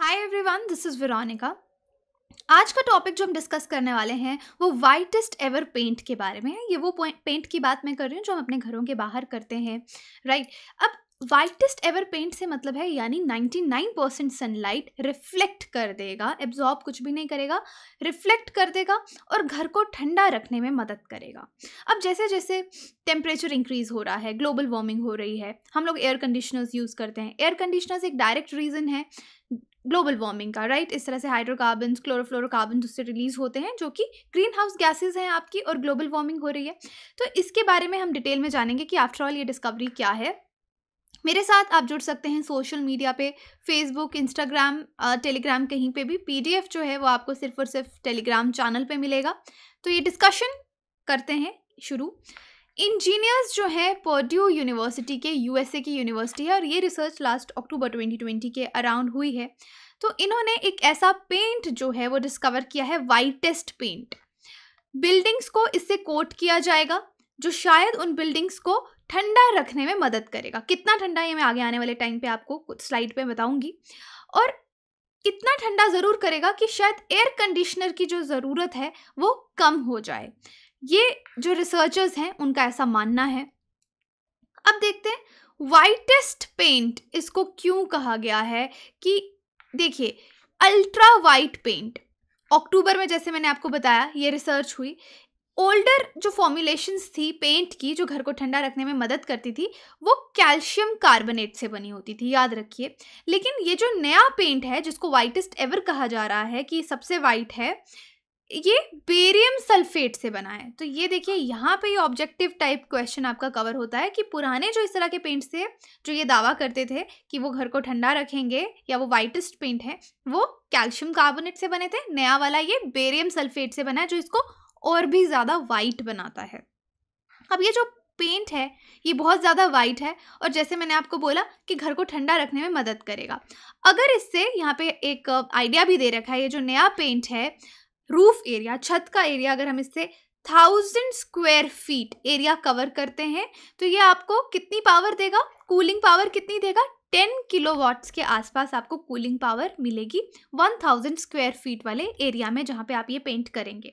Hi everyone this is Veronica आज का topic जो हम डिस्कस करने वाले हैं, वो वाइटेस्ट एवर पेंट के बारे में है। ये वो पेंट की बात मैं कर रही हूँ जो हम अपने घरों के बाहर करते हैं राइट right? अब वाइटेस्ट एवर पेंट से मतलब है, यानी 99 परसेंट सनलाइट रिफ्लेक्ट कर देगा एब्जॉर्ब कुछ भी नहीं करेगा रिफ्लेक्ट कर देगा और घर को ठंडा रखने में मदद करेगा। अब जैसे जैसे टेम्परेचर इंक्रीज हो रहा है ग्लोबल वार्मिंग हो रही है, हम लोग एयर कंडीशनर्स यूज़ करते हैं। एयर कंडीशनर्स एक डायरेक्ट रीज़न है ग्लोबल वार्मिंग का, राइट? इस तरह से हाइड्रोकार्बन क्लोरोफ्लोरोकार्बन उससे रिलीज़ होते हैं, जो कि ग्रीन हाउस गैसेज हैं आपकी और ग्लोबल वार्मिंग हो रही है। तो इसके बारे में हम डिटेल में जानेंगे कि आफ्टर ऑल ये डिस्कवरी क्या है। मेरे साथ आप जुड़ सकते हैं सोशल मीडिया पे फेसबुक इंस्टाग्राम टेलीग्राम कहीं पे भी। पीडीएफ जो है वो आपको सिर्फ़ और सिर्फ़ टेलीग्राम चैनल पे मिलेगा। तो ये डिस्कशन करते हैं शुरू। इंजीनियर्स जो है पर्ड्यू यूनिवर्सिटी के यूएसए की यूनिवर्सिटी है और ये रिसर्च लास्ट अक्टूबर 2020 के अराउंड हुई है। तो इन्होंने एक ऐसा पेंट जो है वो डिस्कवर किया है वाइटेस्ट पेंट बिल्डिंग्स को इससे कोट किया जाएगा, जो शायद उन बिल्डिंग्स को ठंडा रखने में मदद करेगा। कितना ठंडा ये मैं आगे आने वाले टाइम पे आपको स्लाइड पे बताऊँगी। और इतना ठंडा ज़रूर करेगा कि शायद एयर कंडीशनर की जो ज़रूरत है वो कम हो जाए। ये जो रिसर्चर्स हैं, उनका ऐसा मानना है। अब देखते हैं वाइटेस्ट पेंट इसको क्यों कहा गया है कि, देखिए अल्ट्रा वाइट पेंट अक्टूबर में जैसे मैंने आपको बताया, ये रिसर्च हुई। ओल्डर जो फॉर्मुलेशंस थी पेंट की, जो घर को ठंडा रखने में मदद करती थी, वो कैल्शियम कार्बोनेट से बनी होती थी, याद रखिए। लेकिन ये जो नया पेंट है, जिसको वाइटेस्ट एवर कहा जा रहा है कि सबसे वाइट है ये बेरियम सल्फेट से बना है। तो ये देखिए, यहाँ पे ये ऑब्जेक्टिव टाइप क्वेश्चन आपका कवर होता है कि पुराने जो इस तरह के पेंट थे, जो ये दावा करते थे कि वो घर को ठंडा रखेंगे या वो वाइटेस्ट पेंट है, वो कैल्शियम कार्बोनेट से बने थे। नया वाला ये बेरियम सल्फेट से बना है, जो इसको और भी ज़्यादा वाइट बनाता है। अब ये जो पेंट है, ये बहुत ज़्यादा वाइट है और जैसे मैंने आपको बोला कि घर को ठंडा रखने में मदद करेगा। अगर इससे यहाँ पे एक आइडिया भी दे रखा है, ये जो नया पेंट है रूफ एरिया, छत का एरिया अगर हम इससे thousand square feet area cover करते हैं तो ये आपको कितनी पावर देगा? कूलिंग पावर कितनी देगा? टेन किलो वाट्स के आसपास आपको कूलिंग पावर मिलेगी वन थाउज़ेंड स्क्वायर फीट वाले एरिया में जहाँ पे आप ये पेंट करेंगे।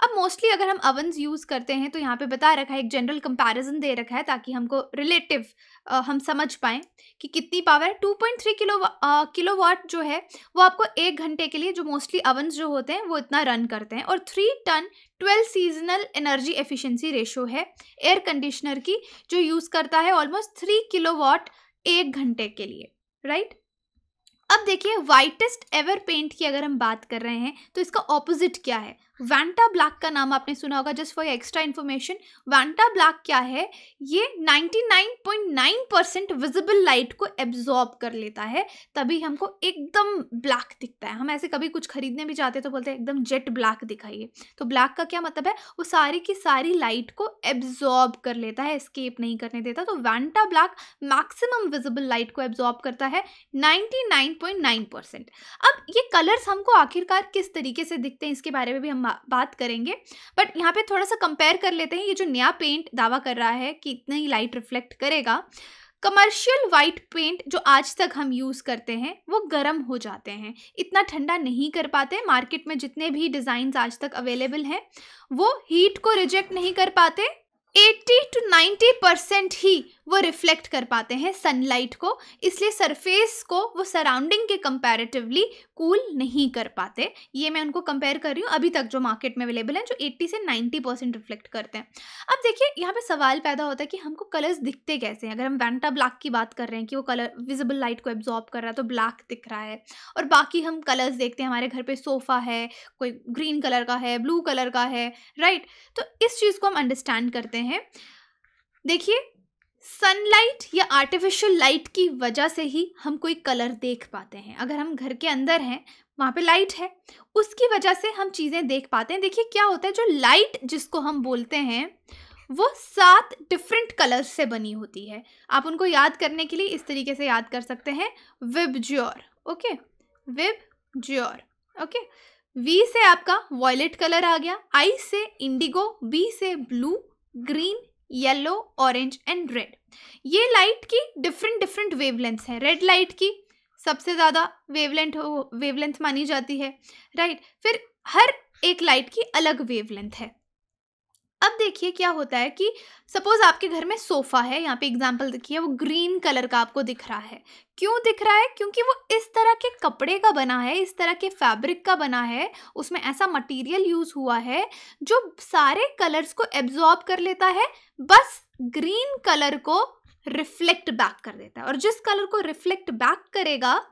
अब मोस्टली अगर हम अवन्स यूज़ करते हैं तो यहाँ पे बता रखा है, एक जनरल कंपैरिजन दे रखा है, ताकि हमको रिलेटिव हम समझ पाएँ कि कितनी पावर है। Two point three kilo kilowatt जो है, वो आपको एक घंटे के लिए जो मोस्टली अवन्स जो होते हैं, वो इतना रन करते हैं। और three ton twelve seasonal energy efficiency ratio है एयर कंडीशनर की, जो यूज़ करता है ऑलमोस्ट थ्री किलो वाट एक घंटे के लिए राइट अब देखिए वाइटेस्ट एवर पेंट की अगर हम बात कर रहे हैं तो इसका ऑपोजिट क्या है? वैंटा ब्लैक का नाम आपने सुना होगा just for extra information Vanta black क्या है? ये 99.9 परसेंट विजिबल लाइट को एब्जॉर्ब कर लेता है, तभी हमको एकदम ब्लैक दिखता है। हम ऐसे कभी कुछ खरीदने भी जाते हैं तो बोलते हैं, एकदम जेट ब्लैक दिखाइए। तो ब्लैक का क्या मतलब है? वो सारी की सारी लाइट को एब्जॉर्ब कर लेता है स्केप नहीं करने देता। तो Vanta black maximum visible light को एब्जॉर्ब करता है नाइन्टी परसेंट अब ये कलर्स हमको आखिरकार किस तरीके से दिखते हैं, इसके बारे में भी हम बात करेंगे। बट यहाँ पे थोड़ा सा कंपेयर कर लेते हैं। ये जो नया पेंट दावा कर रहा है कि इतना ही लाइट रिफ्लेक्ट करेगा कमर्शियल वाइट पेंट जो आज तक हम यूज़ करते हैं, वो गर्म हो जाते हैं। इतना ठंडा नहीं कर पाते। मार्केट में जितने भी डिज़ाइन आज तक अवेलेबल हैं, वो हीट को रिजेक्ट नहीं कर पाते। 80 टू 90 परसेंट ही वो रिफ्लेक्ट कर पाते हैं सनलाइट को। इसलिए सरफेस को, वो सराउंडिंग के कंपैरेटिवली कूल नहीं कर पाते। ये मैं उनको कंपेयर कर रही हूँ, अभी तक जो मार्केट में अवेलेबल हैं, जो 80 से 90 परसेंट रिफ्लेक्ट करते हैं। अब देखिए, यहाँ पे सवाल पैदा होता है कि हमको कलर्स दिखते कैसे हैं? अगर हम वेंटा ब्लैक की बात कर रहे हैं कि वो कलर विजिबल लाइट को एब्जॉर्ब कर रहा है तो ब्लैक दिख रहा है। और बाकी हम कलर्स देखते हैं, हमारे घर पर सोफ़ा है, कोई ग्रीन कलर का है ब्लू कलर का है राइट तो इस चीज़ को हम अंडरस्टैंड करते हैं। देखिए सनलाइट या आर्टिफिशियल लाइट की वजह से ही हम कोई कलर देख पाते हैं। अगर हम घर के अंदर हैं, वहाँ पे लाइट है, उसकी वजह से हम चीज़ें देख पाते हैं। देखिए क्या होता है, जो लाइट जिसको हम बोलते हैं, वो सात डिफरेंट कलर्स से बनी होती है। आप उनको याद करने के लिए इस तरीके से याद कर सकते हैं। VIBGYOR okay VIBGYOR okay V से आपका वॉयलेट कलर आ गया आई से इंडिगो बी से blue green yellow orange and red ये लाइट की डिफरेंट डिफरेंट वेवलेंथ्स हैं। रेड लाइट की सबसे ज़्यादा वेवलेंथ वेवलेंथ मानी जाती है राइट right? फिर हर एक लाइट की अलग वेवलेंथ है। अब देखिए क्या होता है कि सपोज़ आपके घर में सोफा है, यहाँ पे एग्जांपल देखिए, वो ग्रीन कलर का आपको दिख रहा है। क्यों दिख रहा है? क्योंकि वो इस तरह के कपड़े का बना है, इस तरह के फैब्रिक का बना है, उसमें ऐसा मटेरियल यूज़ हुआ है, जो सारे कलर्स को एब्जॉर्ब कर लेता है, बस ग्रीन कलर को रिफ्लेक्ट बैक कर देता है। और जिस कलर को रिफ्लेक्ट बैक करेगा,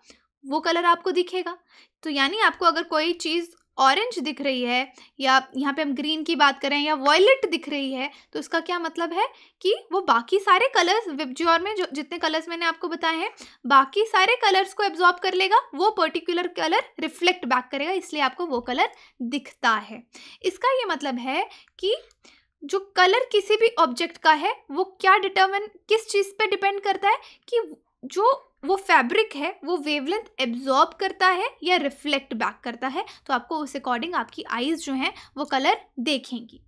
वो कलर आपको दिखेगा। तो यानी आपको अगर कोई चीज़ ऑरेंज दिख रही है या यहाँ पे हम ग्रीन की बात करें या वॉयलेट दिख रही है तो इसका क्या मतलब है कि वो बाकी सारे कलर्स विबज्योर में जो, जितने कलर्स मैंने आपको बताए हैं, बाकी सारे कलर्स को एब्जॉर्ब कर लेगा, वो पर्टिकुलर कलर रिफ्लेक्ट बैक करेगा, इसलिए आपको वो कलर दिखता है। इसका ये मतलब है कि जो कलर किसी भी ऑब्जेक्ट का है, वो क्या डिटर्मिन किस चीज़ पे डिपेंड करता है कि जो वो फैब्रिक है, वो वेवलेंथ एब्जॉर्ब करता है या रिफ्लेक्ट बैक करता है तो आपको उस अकॉर्डिंग आपकी आईज जो हैं, वो कलर देखेंगी।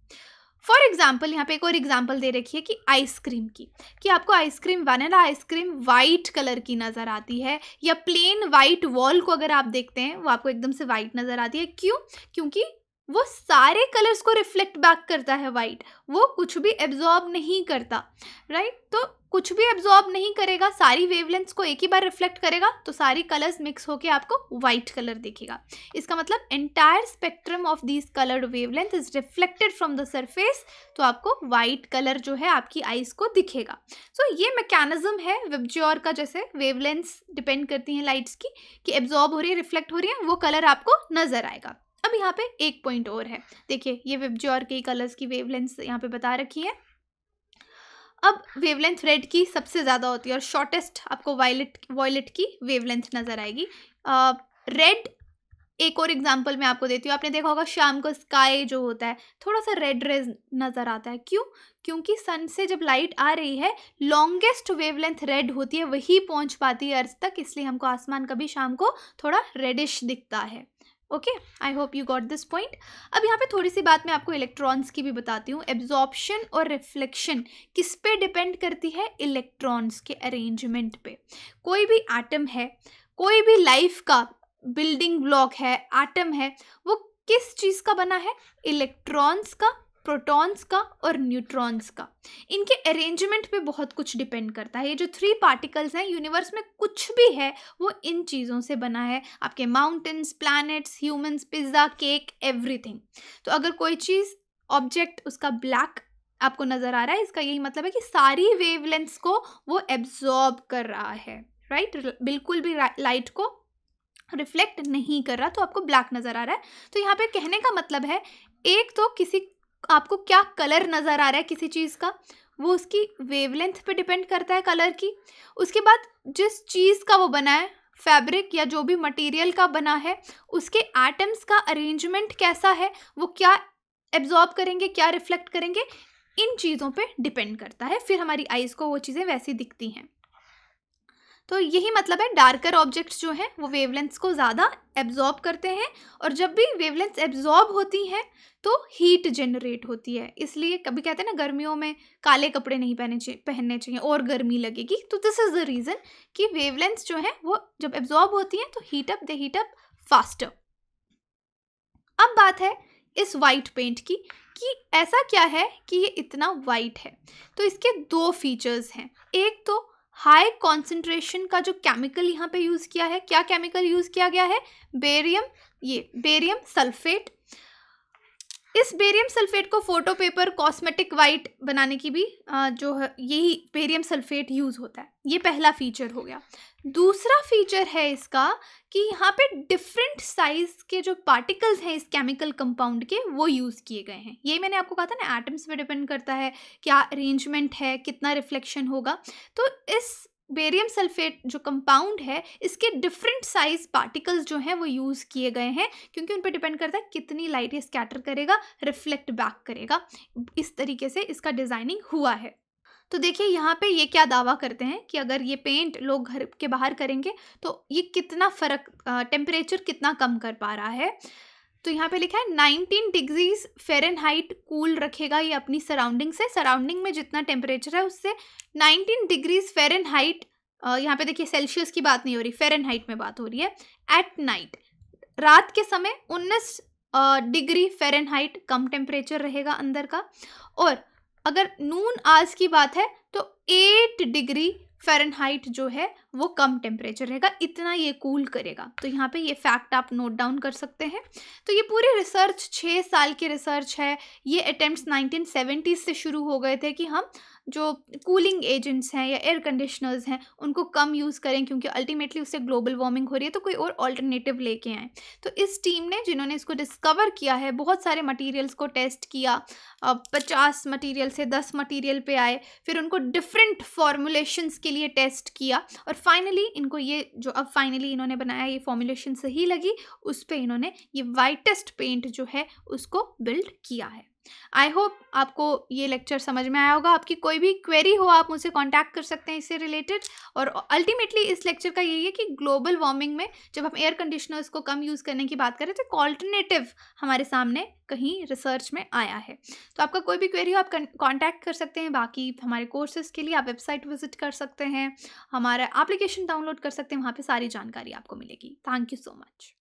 फॉर एग्ज़ाम्पल यहाँ पे एक और एग्ज़ाम्पल दे रखी है कि आइसक्रीम की। कि आपको ice cream vanilla ice cream white colour की नज़र आती है, या प्लेन वाइट वॉल को अगर आप देखते हैं, वो आपको एकदम से वाइट नज़र आती है। क्यों? क्योंकि वो सारे कलर्स को रिफ्लेक्ट बैक करता है वाइट वो कुछ भी एब्जॉर्ब नहीं करता राइट तो कुछ भी एब्जॉर्ब नहीं करेगा सारी वेवलेंथ्स को एक ही बार रिफ्लेक्ट करेगा तो सारी कलर्स मिक्स होके आपको वाइट कलर दिखेगा. इसका मतलब entire spectrum of this coloured wavelength is reflected from the surface तो आपको वाइट कलर जो है आपकी आइज़ को दिखेगा. सो so, ये मैकेनिज्म है विबज्योर का जैसे वेवलेंथ्स डिपेंड करती हैं लाइट्स की कि एब्जॉर्ब हो रही है रिफ्लेक्ट हो रही है वो कलर आपको नज़र आएगा. अब यहाँ पे एक पॉइंट और है। देखिए, ये विबज्योर के कलर्स की वेवलेंथ यहाँ पे बता रखी है। अब वेवलेंथ रेड की सबसे ज़्यादा होती है और शॉर्टेस्ट आपको वायलेट वॉयलेट की वेवलेंथ नज़र आएगी। रेड एक और एग्जांपल मैं आपको देती हूँ। आपने देखा होगा शाम को स्काई जो होता है थोड़ा सा रेड रेज नज़र आता है। क्यों? क्योंकि सन से जब लाइट आ रही है लॉन्गेस्ट वेवलेंथ रेड होती है, वही पहुँच पाती है अर्थ तक, इसलिए हमको आसमान कभी शाम को थोड़ा रेडिश दिखता है। Okay I hope you got this point अब यहाँ पे थोड़ी सी बात मैं आपको इलेक्ट्रॉन्स की भी बताती हूँ. एब्जॉर्प्शन और रिफ्लेक्शन किस पे डिपेंड करती है? इलेक्ट्रॉन्स के अरेंजमेंट पे. कोई भी आटम है, कोई भी लाइफ का बिल्डिंग ब्लॉक है आटम है, वो किस चीज़ का बना है? इलेक्ट्रॉन्स का प्रोटॉन्स का और न्यूट्रॉन्स का इनके अरेंजमेंट पे बहुत कुछ डिपेंड करता है। ये जो थ्री पार्टिकल्स हैं यूनिवर्स में कुछ भी है, वो इन चीज़ों से बना है। आपके mountains planets humans pizza cake everything तो अगर कोई चीज़ ऑब्जेक्ट उसका ब्लैक आपको नज़र आ रहा है, इसका यही मतलब है कि सारी वेवलेंथ्स को वो एब्जॉर्ब कर रहा है राइट right? बिल्कुल भी लाइट को रिफ्लेक्ट नहीं कर रहा तो आपको ब्लैक नज़र आ रहा है। तो यहाँ पे कहने का मतलब है, एक तो किसी आपको क्या कलर नज़र आ रहा है किसी चीज़ का? वो उसकी वेवलेंथ पे डिपेंड करता है कलर की। उसके बाद जिस चीज़ का वो बना है फैब्रिक या जो भी मटेरियल का बना है, उसके एटम्स का अरेंजमेंट कैसा है, वो क्या एब्जॉर्ब करेंगे, क्या रिफ्लेक्ट करेंगे, इन चीज़ों पे डिपेंड करता है। फिर हमारी आइज़ को वो चीज़ें वैसी दिखती हैं। तो यही मतलब है डार्कर ऑब्जेक्ट्स जो हैं, वो वेवलेंथ्स को ज़्यादा एब्जॉर्ब करते हैं और जब भी वेवलेंथ्स एब्जॉर्ब होती हैं तो हीट जनरेट होती है। इसलिए कभी कहते हैं ना, गर्मियों में काले कपड़े नहीं पहने चाहिए पहनने चाहिए और गर्मी लगेगी। तो दिस इज़ द रीज़न कि वेवलेंथ्स जो हैं, वो जब एब्जॉर्ब होती हैं तो heat up they heat up faster अब बात है इस वाइट पेंट की, कि ऐसा क्या है कि ये इतना वाइट है। तो इसके दो फीचर्स हैं। एक तो हाई कॉन्सेंट्रेशन का जो केमिकल यहाँ पे यूज़ किया है, क्या केमिकल यूज़ किया गया है? बेरियम, ये बेरियम सल्फेट इस बेरियम सल्फेट को फ़ोटो पेपर, कॉस्मेटिक वाइट बनाने की भी जो है, यही बेरियम सल्फेट यूज़ होता है। ये पहला फीचर हो गया। दूसरा फीचर है इसका कि यहाँ पे डिफरेंट साइज़ के जो पार्टिकल्स हैं इस केमिकल कंपाउंड के, वो यूज़ किए गए हैं। ये मैंने आपको कहा था ना, एटम्स पे डिपेंड करता है, क्या अरेंजमेंट है, कितना रिफ्लेक्शन होगा। तो इस बेरियम सल्फेट जो कंपाउंड है, इसके डिफरेंट साइज़ पार्टिकल्स जो हैं, वो यूज़ किए गए हैं, क्योंकि उन पर डिपेंड करता है कितनी लाइट ये स्कैटर करेगा रिफ्लेक्ट बैक करेगा। इस तरीके से इसका डिज़ाइनिंग हुआ है। तो देखिए, यहाँ पे ये क्या दावा करते हैं कि अगर ये पेंट लोग घर के बाहर करेंगे तो ये कितना फ़र्क टेम्परेचर कितना कम कर पा रहा है? तो यहाँ पे लिखा है 19 डिग्रीज फेरनहाइट कूल रखेगा ये अपनी सराउंडिंग से। सराउंडिंग में जितना टेम्परेचर है उससे 19 डिग्रीज फेरनहाइट यहाँ पे देखिए सेल्सियस की बात नहीं हो रही, फेरनहाइट में बात हो रही है। एट नाइट, रात के समय 19 डिग्री फेरनहाइट कम टेम्परेचर रहेगा अंदर का। और अगर नून आज की बात है तो एट डिग्री फ़ारेनहाइट जो है, वो कम टेम्परेचर रहेगा, इतना ये कूल cool करेगा। तो यहाँ पे ये फैक्ट आप नोट डाउन कर सकते हैं। तो ये पूरी रिसर्च छः साल की रिसर्च है। ये अटेम्प्ट नाइनटीन से शुरू हो गए थे कि हम जो कूलिंग एजेंट्स हैं या एयर कंडीशनर्स हैं, उनको कम यूज़ करें, क्योंकि अल्टीमेटली उससे ग्लोबल वार्मिंग हो रही है तो कोई और ऑल्टरनेटिव लेके आएँ। तो इस टीम ने, जिन्होंने इसको डिस्कवर किया है, बहुत सारे मटेरियल्स को टेस्ट किया। पचास मटेरियल से दस मटेरियल पे आए, फिर उनको डिफरेंट फॉर्मुलेशंस के लिए टेस्ट किया और फाइनली इनको ये जो अब फाइनली इन्होंने बनाया, ये फॉर्मुलेशन सही लगी, उस पर इन्होंने ये वाइटेस्ट पेंट जो है, उसको बिल्ड किया है। आई होप आपको ये लेक्चर समझ में आया होगा। आपकी कोई भी क्वेरी हो, आप मुझसे कांटेक्ट कर सकते हैं इससे रिलेटेड और अल्टीमेटली इस लेक्चर का यही है कि ग्लोबल वार्मिंग में जब हम एयर कंडीशनर्स को कम यूज़ करने की बात करें तो ऑल्टरनेटिव हमारे सामने कहीं रिसर्च में आया है। तो आपका कोई भी क्वेरी हो, आप कॉन्टैक्ट कर सकते हैं। बाकी हमारे कोर्सेज़ के लिए आप वेबसाइट विज़िट कर सकते हैं। हमारा एप्लीकेशन डाउनलोड कर सकते हैं। वहाँ पर सारी जानकारी आपको मिलेगी। Thank you so much